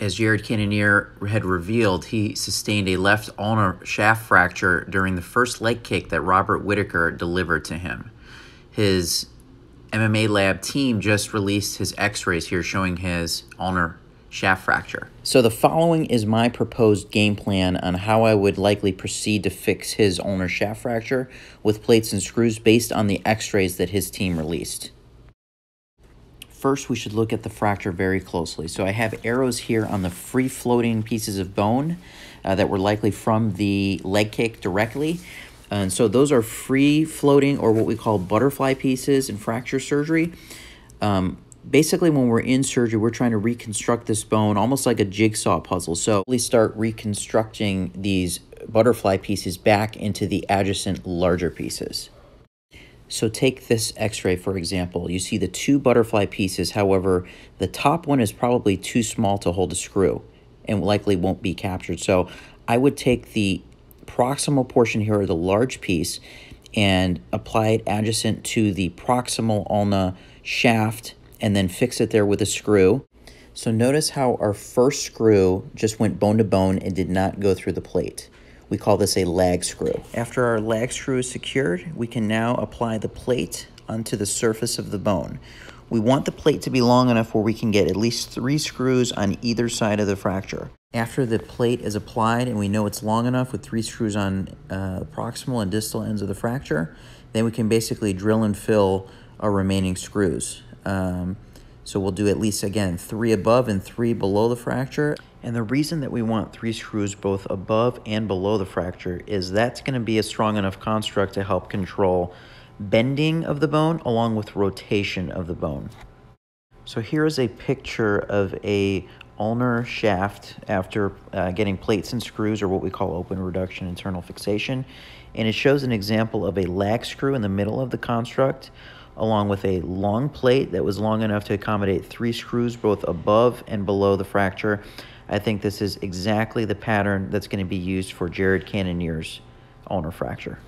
as Jared Cannonier had revealed, he sustained a left ulnar shaft fracture during the first leg kick that Robert Whittaker delivered to him. His MMA lab team just released his x-rays here showing his ulnar shaft fracture. So the following is my proposed game plan on how I would likely proceed to fix his ulnar shaft fracture with plates and screws based on the x-rays that his team released. First, we should look at the fracture very closely. So I have arrows here on the free-floating pieces of bone uh, that were likely from the leg kick directly. And so those are free-floating or what we call butterfly pieces in fracture surgery. Um, basically, when we're in surgery, we're trying to reconstruct this bone almost like a jigsaw puzzle. So we start reconstructing these butterfly pieces back into the adjacent larger pieces. So take this x-ray, for example. You see the two butterfly pieces. However, the top one is probably too small to hold a screw and likely won't be captured. So I would take the proximal portion here, or the large piece, and apply it adjacent to the proximal ulna shaft and then fix it there with a screw. So notice how our first screw just went bone to bone and did not go through the plate. We call this a lag screw. After our lag screw is secured, we can now apply the plate onto the surface of the bone. We want the plate to be long enough where we can get at least three screws on either side of the fracture. After the plate is applied and we know it's long enough with three screws on uh, proximal and distal ends of the fracture, then we can basically drill and fill our remaining screws. Um, so we'll do at least, again, three above and three below the fracture. And the reason that we want three screws both above and below the fracture is that's going to be a strong enough construct to help control bending of the bone along with rotation of the bone. So here is a picture of a ulnar shaft after uh, getting plates and screws or what we call open reduction internal fixation. And it shows an example of a lag screw in the middle of the construct along with a long plate that was long enough to accommodate three screws both above and below the fracture I think this is exactly the pattern that's going to be used for Jared Cannonier's ulnar fracture.